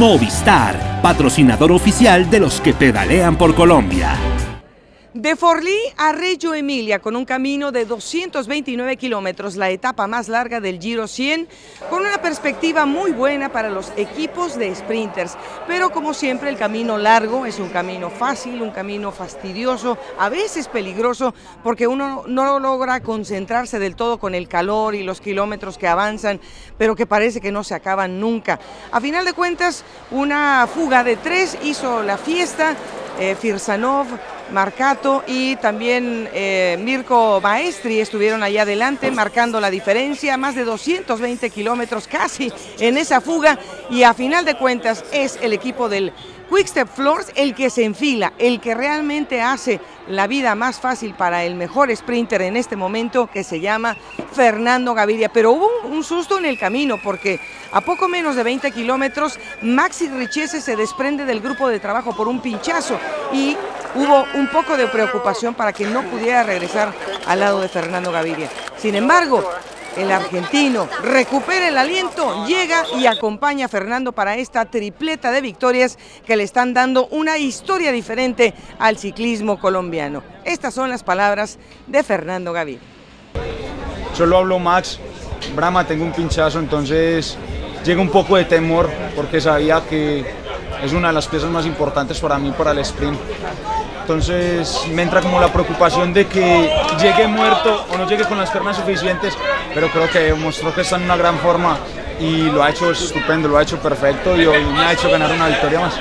Movistar, patrocinador oficial de los que pedalean por Colombia. De Forlí a Reggio Emilia, con un camino de 229 kilómetros, la etapa más larga del Giro 100, con una perspectiva muy buena para los equipos de sprinters. Pero como siempre, el camino largo es un camino fácil, un camino fastidioso, a veces peligroso, porque uno no logra concentrarse del todo con el calor y los kilómetros que avanzan, pero que parece que no se acaban nunca. A final de cuentas, una fuga de tres hizo la fiesta, eh, Firsanov, Marcato y también eh, Mirko Maestri estuvieron allá adelante marcando la diferencia, más de 220 kilómetros casi en esa fuga y a final de cuentas es el equipo del Quickstep Floors el que se enfila, el que realmente hace la vida más fácil para el mejor sprinter en este momento que se llama Fernando Gaviria. Pero hubo un, susto en el camino porque a poco menos de 20 kilómetros Maxi Richese se desprende del grupo de trabajo por un pinchazo y hubo un poco de preocupación para que no pudiera regresar al lado de Fernando Gaviria. Sin embargo, el argentino recupera el aliento, llega y acompaña a Fernando para esta tripleta de victorias que le están dando una historia diferente al ciclismo colombiano. Estas son las palabras de Fernando Gaviria. Solo hablo Max, Brahma tengo un pinchazo, entonces llega un poco de temor porque sabía que es una de las piezas más importantes para mí para el sprint. Entonces me entra como la preocupación de que llegue muerto o no llegue con las piernas suficientes, pero creo que mostró que está en una gran forma y lo ha hecho estupendo, lo ha hecho perfecto y hoy me ha hecho ganar una victoria más.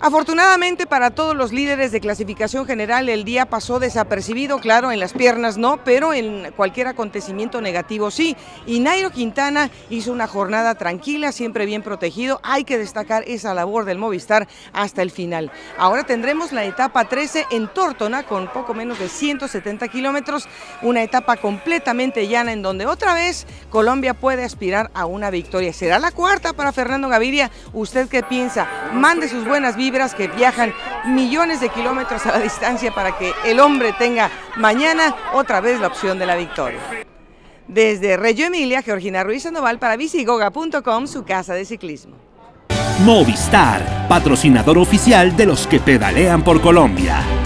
Afortunadamente para todos los líderes de clasificación general el día pasó desapercibido, claro, en las piernas no, pero en cualquier acontecimiento negativo sí. Y Nairo Quintana hizo una jornada tranquila, siempre bien protegido. Hay que destacar esa labor del Movistar hasta el final. Ahora tendremos la etapa 13 en Tórtona con poco menos de 170 kilómetros, una etapa completamente llana en donde otra vez Colombia puede aspirar a una victoria. ¿Será la cuarta para Fernando Gaviria? ¿Usted qué piensa? Mande sus buenas vidas que viajan millones de kilómetros a la distancia para que el hombre tenga mañana otra vez la opción de la victoria. Desde Reggio Emilia, Georgina Ruiz Sandoval para visigoga.com, su casa de ciclismo. Movistar, patrocinador oficial de los que pedalean por Colombia.